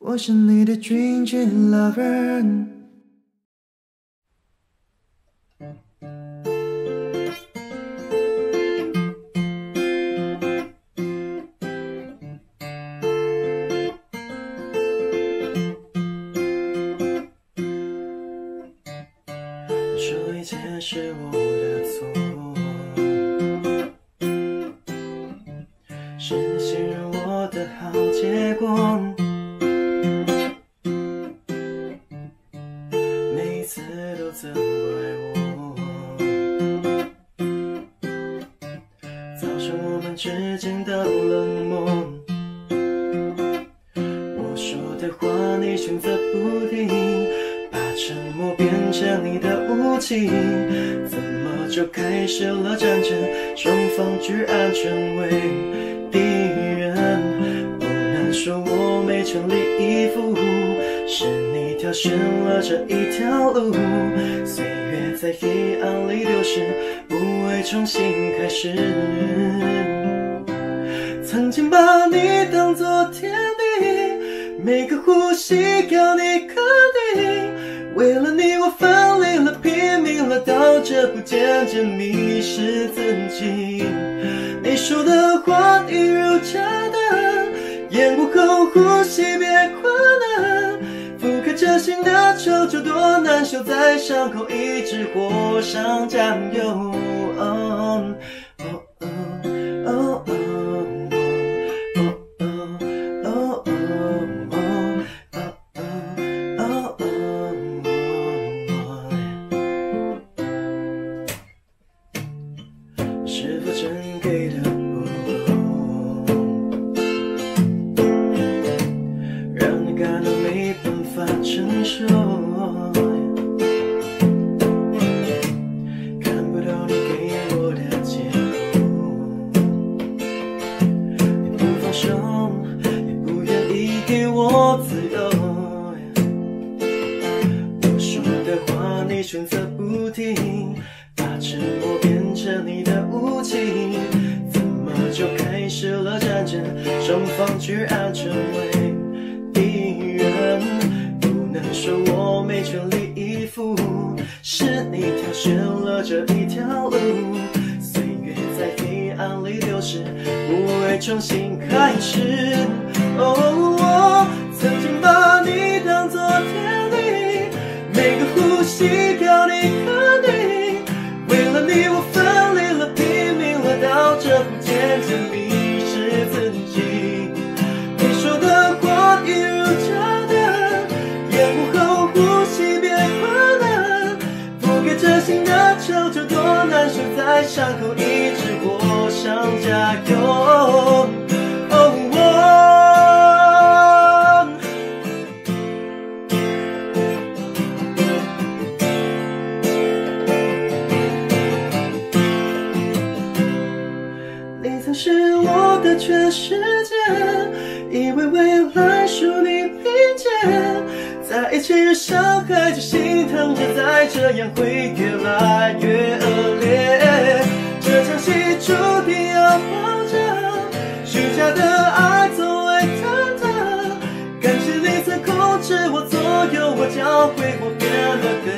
我是你的 dream dream lover。造成我们之间的冷漠。我说的话你选择不听，把沉默变成你的武器，怎么就开始了战争？双方居然成为敌人，不能说我没全力以赴，是挑选了这一条路。岁月在黑暗里流逝，不会重新开始。曾经把你当作天地，每个呼吸要你肯定。为了你，我奋力了，拼命了，到这步渐渐迷失自己。你说的话一如炸难受，在伤口一直火上加油。选择不听，把沉默变成你的武器，怎么就开始了战争？双方居然成为敌人，不能说我没全力以赴，是你挑选了这一条路。岁月在黑暗里流逝，不会重新开始。哦，我曾经把你当作天地，每个呼吸渐渐迷失自己。你说的话一如炸弹，咽过后呼吸变困难。覆盖着心的褶皱多难受，在伤口一直火上加油。曾是我的全世界，以为未来属你并肩，在一起伤害着、心疼着，再这样会越来越恶劣。这场戏注定要爆炸，虚假的爱总会坍塌。感谢你曾控制我、左右我、教会我变得更